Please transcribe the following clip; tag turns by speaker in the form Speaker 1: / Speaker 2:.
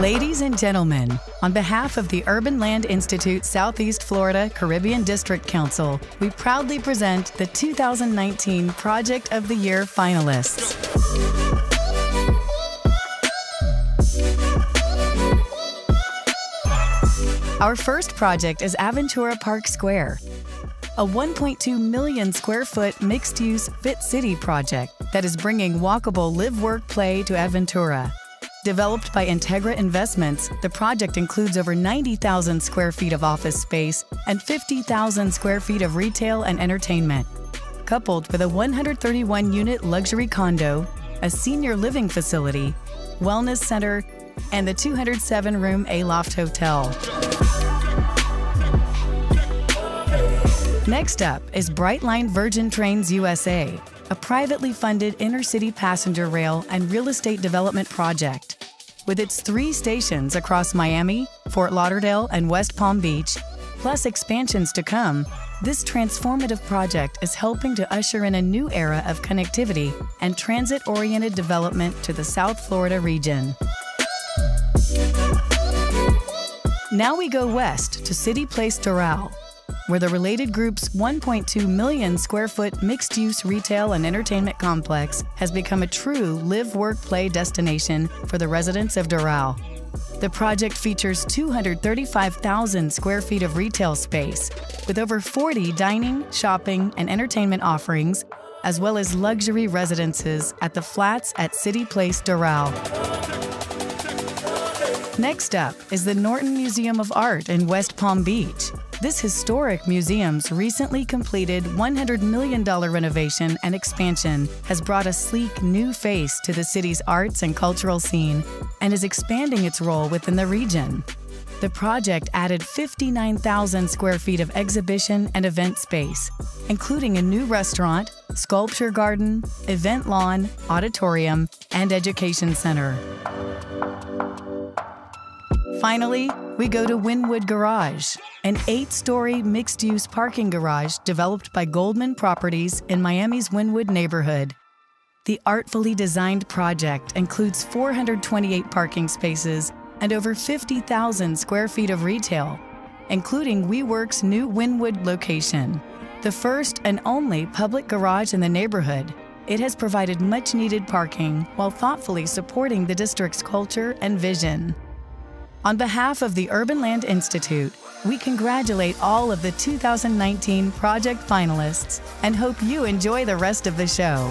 Speaker 1: Ladies and gentlemen, on behalf of the Urban Land Institute Southeast Florida Caribbean District Council, we proudly present the 2019 Project of the Year finalists. Our first project is Aventura ParkSquare, a 1.2 million square foot mixed use Fit City project that is bringing walkable live work play to Aventura. Developed by Integra Investments, the project includes over 90,000 square feet of office space and 50,000 square feet of retail and entertainment. Coupled with a 131 unit luxury condo, a senior living facility, wellness center, and the 207 room Aloft Hotel. Next up is Brightline Virgin Trains USA, a privately funded intercity passenger rail and real estate development project. With its three stations across Miami, Fort Lauderdale, and West Palm Beach, plus expansions to come, this transformative project is helping to usher in a new era of connectivity and transit oriented development to the South Florida region. Now we go west to CityPlace Doral, where the related group's 1.2 million square foot mixed use retail and entertainment complex has become a true live, work, play destination for the residents of Doral. The project features 235,000 square feet of retail space, with over 40 dining, shopping, and entertainment offerings, as well as luxury residences at the flats at CityPlace Doral. Next up is the Norton Museum of Art in West Palm Beach, this historic museum's recently completed $100 million renovation and expansion has brought a sleek new face to the city's arts and cultural scene and is expanding its role within the region. The project added 59,000 square feet of exhibition and event space, including a new restaurant, sculpture garden, event lawn, auditorium, and education center. Finally, we go to Wynwood Garage, an eight story mixed use parking garage developed by Goldman Properties in Miami's Wynwood neighborhood. The artfully designed project includes 428 parking spaces and over 50,000 square feet of retail, including WeWork's new Wynwood location. The first and only public garage in the neighborhood, it has provided much needed parking while thoughtfully supporting the district's culture and vision. On behalf of the Urban Land Institute, we congratulate all of the 2019 project finalists and hope you enjoy the rest of the show.